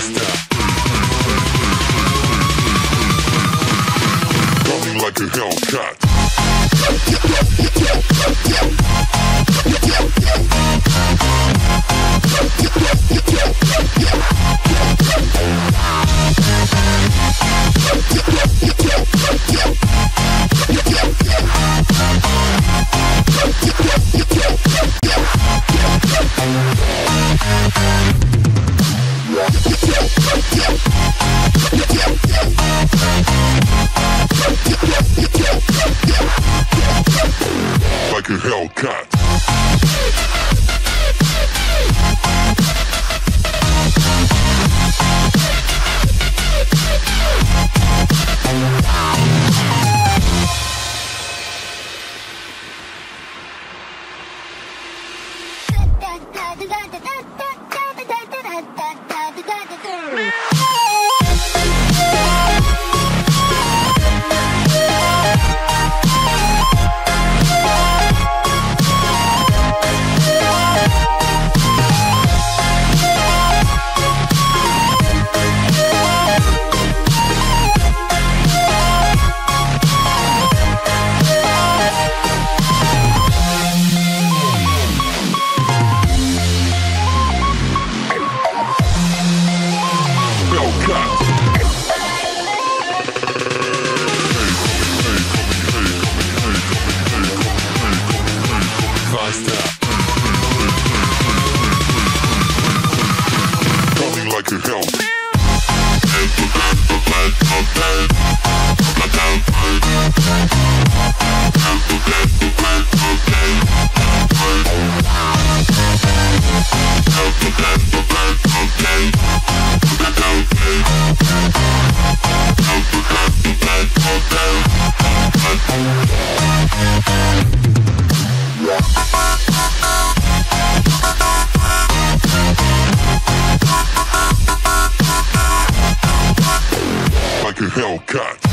Faster. Coming like a Hellcat. Hellcat. Hellcat.